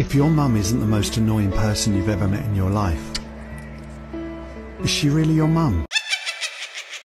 If your mum isn't the most annoying person you've ever met in your life, is she really your mum?